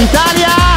Italia!